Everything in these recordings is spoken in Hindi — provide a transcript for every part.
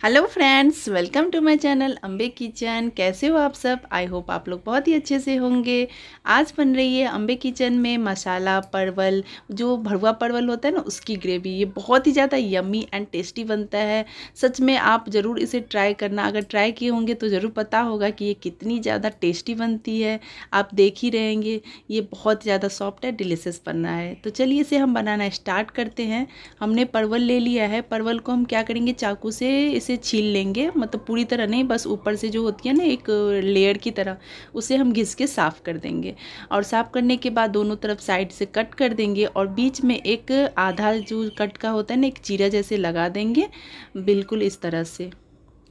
Hello friends welcome to my channel Ambe kitchen कैसे हो आप सब? आई होप आप लोग बहुत ही अच्छे से होंगे। आज बन रही है अम्बे किचन में मसाला, परवल, जो भरवा परवल होता है ना, उसकी ग्रेवी ये बहुत ही ज़्यादा यम्मी एंड टेस्टी बनता है। सच में आप ज़रूर इसे ट्राई करना। अगर ट्राई किए होंगे तो ज़रूर पता होगा कि ये कितनी ज़्यादा टेस्टी बनती है। आप देख ही रहेंगे ये बहुत ज़्यादा सॉफ्ट है डिलीशियस बनना है। तो चलिए इसे हम बनाना स्टार्ट करते हैं। हमने परवल ले लिया है। परवल को हम क्या करेंगे? चाकू से इसे छील लेंगे मतलब पूरी तरह नहीं, बस ऊपर से जो होती है ना, एक लेयर की तरह, उसे हम घिस के साफ़ कर देंगे। और साफ़ करने के बाद दोनों तरफ़ साइड से कट कर देंगे और बीच में एक आधा जो कट का होता है ना, एक चीरा जैसे लगा देंगे, बिल्कुल इस तरह से।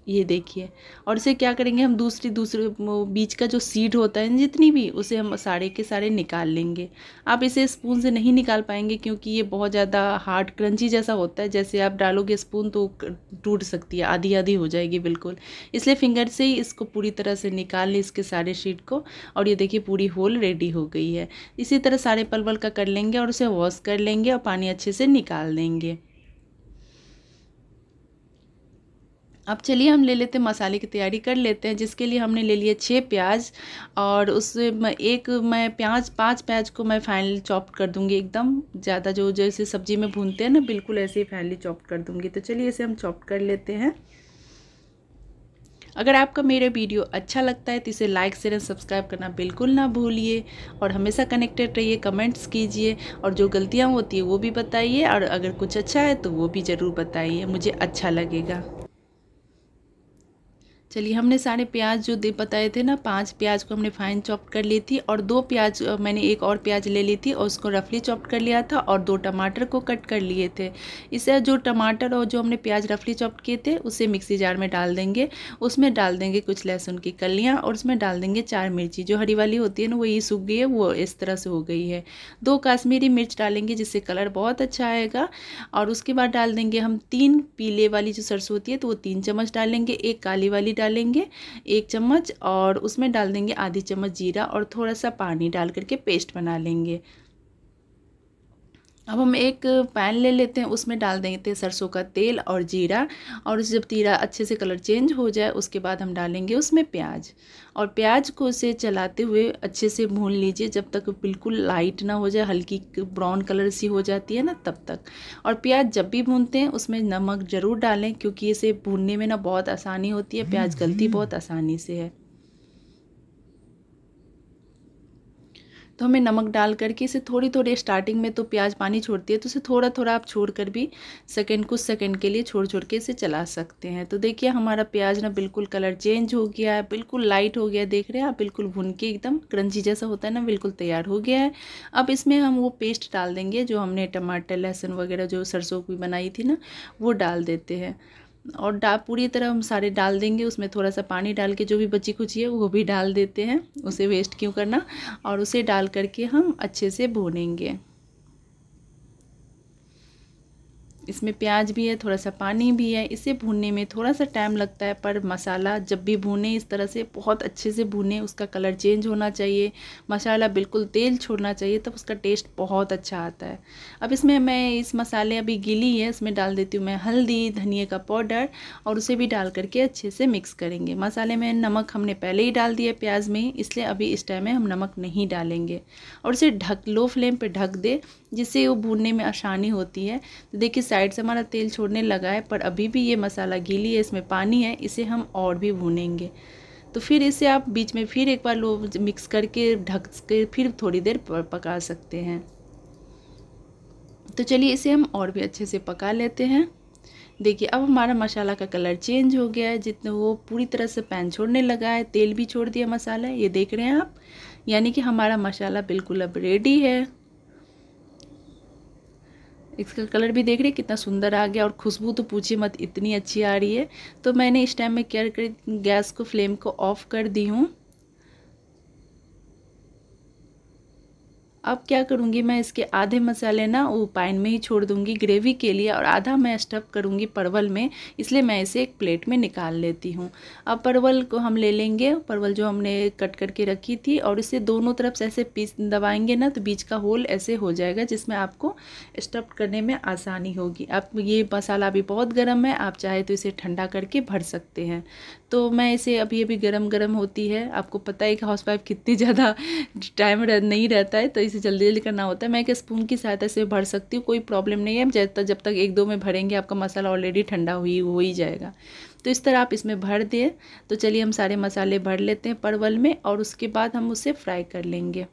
ये देखिए। और इसे क्या करेंगे, हम दूसरी, दूसरे बीच का जो सीड होता है, जितनी भी, उसे हम सारे के सारे निकाल लेंगे। आप इसे स्पून से नहीं निकाल पाएँगे, क्योंकि ये बहुत ज़्यादा हार्ड क्रंची जैसा होता है। जैसे आप डालोगे स्पून तो टूट सकती है आधी आधी हो जाएगी बिल्कुल। इसलिए फिंगर से ही इसको पूरी तरह से निकाल लें इसके सारे शीट को। और ये देखिए पूरी होल रेडी हो गई है। इसी तरह सारे पलवल का कर लेंगे और उसे वॉश कर लेंगे और पानी अच्छे से निकाल देंगे। अब चलिए हम ले लेते हैं मसाले की तैयारी कर लेते हैं, जिसके लिए हमने ले लिए छः प्याज और उस एक मैं प्याज, पाँच प्याज को मैं फाइनली चॉप कर दूँगी एकदम, ज़्यादा जो जैसे सब्ज़ी में भूनते हैं ना, बिल्कुल ऐसे ही फाइनली चॉप कर दूँगी। तो चलिए इसे हम चॉप कर लेते हैं। अगर आपका मेरा वीडियो अच्छा लगता है तो इसे लाइक, शेयर एंड सब्सक्राइब करना बिल्कुल ना भूलिए और हमेशा कनेक्टेड रहिए, कमेंट्स कीजिए और जो गलतियाँ होती है वो भी बताइए और अगर कुछ अच्छा है तो वो भी ज़रूर बताइए, मुझे अच्छा लगेगा। चलिए, हमने सारे प्याज जो दे बताए थे ना, पाँच प्याज को हमने फाइन चॉप कर ली थी और दो प्याज मैंने एक और प्याज ले ली थी और उसको रफली चॉप कर लिया था और दो टमाटर को कट कर लिए थे। इसे जो टमाटर और जो हमने प्याज रफली चॉप किए थे, उसे मिक्सी जार में डाल देंगे। उसमें डाल देंगे कुछ लहसुन की कलियाँ और उसमें डाल देंगे चार मिर्ची। जो हरी वाली होती है ना, वही सूख गई है, वो इस तरह से हो गई है। दो काश्मीरी मिर्च डालेंगे, जिससे कलर बहुत अच्छा आएगा और उसके बाद डाल देंगे हम तीन पीले वाली जो सरसों होती है तो वो तीन चम्मच डालेंगे। एक काली वाली डालेंगे एक चम्मच और उसमें डाल देंगे आधी चम्मच जीरा और थोड़ा सा पानी डाल करके पेस्ट बना लेंगे। अब हम एक पैन ले लेते हैं उसमें डाल देते हैं सरसों का तेल और जीरा और जब तीरा अच्छे से कलर चेंज हो जाए उसके बाद हम डालेंगे उसमें प्याज। और प्याज को उसे चलाते हुए अच्छे से भून लीजिए जब तक बिल्कुल लाइट ना हो जाए हल्की ब्राउन कलर सी हो जाती है ना तब तक। और प्याज जब भी भूनते हैं उसमें नमक ज़रूर डालें क्योंकि इसे भूनने में ना बहुत आसानी होती है प्याज गलती बहुत आसानी से है। तो हमें नमक डाल करके इसे थोड़ी थोड़ी स्टार्टिंग में तो प्याज पानी छोड़ती है तो इसे थोड़ा थोड़ा आप छोड़ कर भी सेकेंड कुछ सेकेंड के लिए छोड़ छोड़ के इसे चला सकते हैं। तो देखिए हमारा प्याज ना बिल्कुल कलर चेंज हो गया है, बिल्कुल लाइट हो गया देख रहे हैं आप? बिल्कुल भुन के एकदम क्रंची जैसा होता है ना, बिल्कुल तैयार हो गया है। अब इसमें हम वो पेस्ट डाल देंगे, जो हमने टमाटर, लहसुन वगैरह जो सरसों की बनाई थी ना, वो डाल देते हैं। और डा, पूरी तरह हम सारे डाल देंगे, उसमें थोड़ा सा पानी डाल के जो भी बची खुची है, वो भी डाल देते हैं। उसे वेस्ट क्यों करना? और उसे डाल करके हम अच्छे से भूनेंगे। इसमें प्याज भी है थोड़ा सा पानी भी है। इसे भूनने में थोड़ा सा टाइम लगता है, पर मसाला जब भी भूने, इस तरह से बहुत अच्छे से भूने, उसका कलर चेंज होना चाहिए। मसाला बिल्कुल तेल छोड़ना चाहिए, तब उसका टेस्ट बहुत अच्छा आता है। अब इसमें मैं इस मसाले अभी गीली है, इसमें डाल देती हूँ मैं हल्दी धनिए का पाउडर और उसे भी डाल करके अच्छे से मिक्स करेंगे। मसाले में नमक हमने पहले ही डाल दिया प्याज में, इसलिए अभी इस टाइम में हम नमक नहीं डालेंगे। और उसे ढक लो फ्लेम पर ढक दे जिससे वो भूनने में आसानी होती है। तो देखिए साइड से हमारा तेल छोड़ने लगा है, पर अभी भी ये मसाला गीली है, इसमें पानी है, इसे हम और भी भूनेंगे। तो फिर इसे आप बीच में फिर एक बार लो मिक्स करके, ढक के फिर थोड़ी देर पका सकते हैं। तो चलिए, इसे हम और भी अच्छे से पका लेते हैं। देखिए, अब हमारा मसाला का कलर चेंज हो गया है। जितने वो पूरी तरह से पैन छोड़ने लगा है, तेल भी छोड़ दिया मसाला ये देख रहे हैं आप। यानी कि हमारा मसाला बिल्कुल अब रेडी है। इसका कलर भी देख रहे हैं, कितना सुंदर आ गया और खुशबू तो पूछिए मत, इतनी अच्छी आ रही है। तो मैंने इस टाइम में क्या कर, गैस को, फ्लेम को ऑफ़ कर दी हूँ। अब क्या करूँगी मैं इसके आधे मसाले ना वो पैन में ही छोड़ दूँगी ग्रेवी के लिए और आधा मैं स्टफ़ करूँगी परवल में, इसलिए मैं इसे एक प्लेट में निकाल लेती हूँ। अब परवल को हम ले लेंगे, परवल जो हमने कट करके रखी थी और इसे दोनों तरफ़ से ऐसे पीस दबाएँगे ना तो बीच का होल ऐसे हो जाएगा जिसमें आपको स्टफ़ करने में आसानी होगी। अब ये मसाला अभी बहुत गर्म है, आप चाहे तो इसे ठंडा करके भर सकते हैं। तो मैं इसे अभी अभी गर्म गर्म होती है, आपको पता है कि हाउस वाइफ कितनी ज़्यादा टाइम नहीं रहता है तो इसे जल्दी जल्दी करना होता है। मैं एक स्पून की सहायता से भर सकती हूँ, कोई प्रॉब्लम नहीं है। जब तक जब तक एक दो में भरेंगे, आपका मसाला ऑलरेडी ठंडा हुई, हो ही जाएगा। तो इस तरह आप इसमें भर दिए। तो चलिए हम सारे मसाले भर लेते हैं परवल में और उसके बाद हम उसे फ्राई कर लेंगे।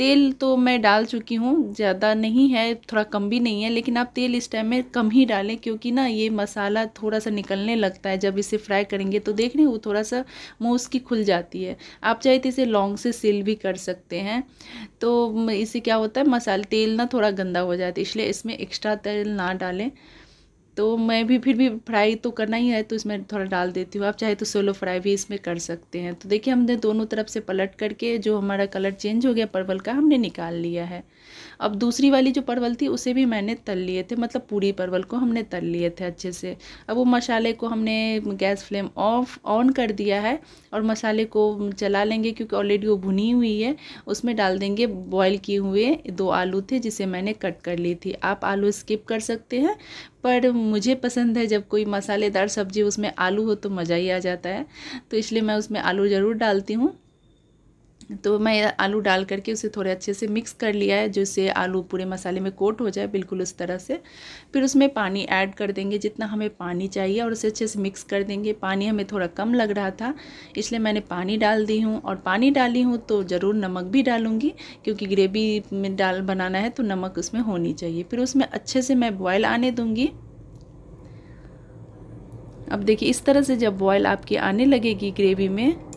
तेल तो मैं डाल चुकी हूँ, ज़्यादा नहीं है, थोड़ा कम भी नहीं है, लेकिन आप तेल इस टाइम में कम ही डालें, क्योंकि ना ये मसाला थोड़ा सा निकलने लगता है, जब इसे फ्राई करेंगे तो देख रहे वो थोड़ा सा मुँह उसकी खुल जाती है। आप चाहे तो इसे लौंग से सील भी कर सकते हैं। तो इससे क्या होता है, मसाले, तेल ना थोड़ा गंदा हो जाता है, इसलिए इसमें एक्स्ट्रा तेल ना डालें। तो मैं भी, फिर भी फ्राई तो करना ही है तो इसमें थोड़ा डाल देती हूँ। आप चाहे तो सोलो फ्राई भी इसमें कर सकते हैं। तो देखिए, हमने दोनों तरफ़ से पलट करके जो हमारा कलर चेंज हो गया परवल का, हमने निकाल लिया है। अब दूसरी वाली जो परवल थी, उसे भी मैंने तल लिए थे मतलब पूरी परवल को हमने तल लिए थे अच्छे से। अब वो मसाले को हमने गैस फ्लेम ऑफ़, ऑन कर दिया है और मसाले को चला लेंगे क्योंकि ऑलरेडी वो भुनी हुई है। उसमें डाल देंगे बॉईल किए हुए दो आलू थे, जिसे मैंने कट कर ली थी। आप आलू स्किप कर सकते हैं। पर मुझे पसंद है जब कोई मसालेदार सब्ज़ी उसमें आलू हो तो मज़ा ही आ जाता है। तो इसलिए मैं उसमें आलू ज़रूर डालती हूँ। तो मैं आलू डाल करके उसे थोड़े अच्छे से मिक्स कर लिया है जिससे आलू पूरे मसाले में कोट हो जाए बिल्कुल उस तरह से। फिर उसमें पानी ऐड कर देंगे जितना हमें पानी चाहिए और उसे अच्छे से मिक्स कर देंगे। पानी हमें थोड़ा कम लग रहा था, इसलिए मैंने पानी डाल दी हूँ। और पानी डाली हूँ तो ज़रूर नमक भी डालूँगी, क्योंकि ग्रेवी में डाल बनाना है तो नमक उसमें होनी चाहिए। फिर उसमें अच्छे से मैं बॉयल आने दूँगी। अब देखिए, इस तरह से जब बॉयल आपकी आने लगेगी ग्रेवी में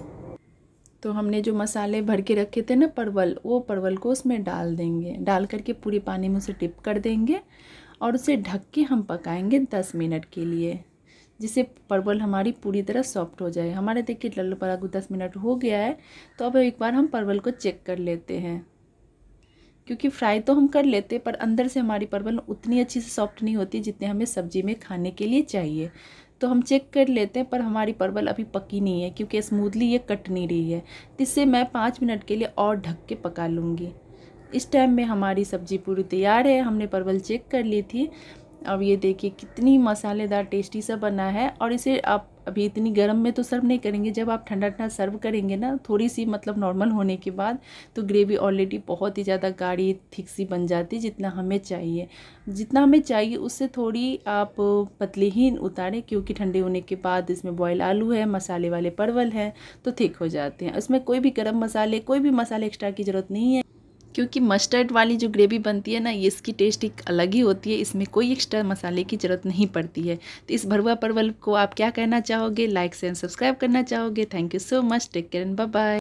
तो हमने जो मसाले भर के रखे थे ना परवल, वो परवल को उसमें डाल देंगे। डाल करके पूरे पानी में उसे टिप कर देंगे और उसे ढक के हम पकाएँगे दस मिनट के लिए, जिससे परवल हमारी पूरी तरह सॉफ्ट हो जाए। हमारे देखिए लल्लू परागू दस मिनट हो गया है तो अब एक बार हम परवल को चेक कर लेते हैं। क्योंकि फ्राई तो हम कर लेते, पर अंदर से हमारी परवल उतनी अच्छी से सॉफ्ट नहीं होती जितने हमें सब्ज़ी में खाने के लिए चाहिए। तो हम चेक कर लेते हैं, पर हमारी परवल अभी पकी नहीं है, क्योंकि स्मूथली ये कट नहीं रही है। इससे मैं पाँच मिनट के लिए और ढक के पका लूँगी। इस टाइम में हमारी सब्ज़ी पूरी तैयार है, हमने परवल चेक कर ली थी। अब ये देखिए कितनी मसालेदार टेस्टी सा बना है, और इसे आप अभी इतनी गर्म में तो सर्व नहीं करेंगे। जब आप ठंडा ठंडा सर्व करेंगे ना, थोड़ी सी मतलब नॉर्मल होने के बाद तो ग्रेवी ऑलरेडी बहुत ही ज़्यादा गाढ़ी थिक सी बन जाती जितना हमें चाहिए। जितना हमें चाहिए, उससे थोड़ी आप पतली ही उतारें, क्योंकि ठंडे होने के बाद इसमें बॉयल आलू है, मसाले वाले परवल हैं तो थिक हो जाते हैं। इसमें कोई भी गर्म मसाले, कोई भी मसाले एक्स्ट्रा की ज़रूरत नहीं है। क्योंकि मस्टर्ड वाली जो ग्रेवी बनती है ना, ये इसकी टेस्ट एक अलग ही होती है। इसमें कोई एक्स्ट्रा मसाले की ज़रूरत नहीं पड़ती है। तो इस भरुआ परवल को आप क्या कहना चाहोगे? लाइक से सब्सक्राइब करना चाहोगे? Thank you so much take care and bye bye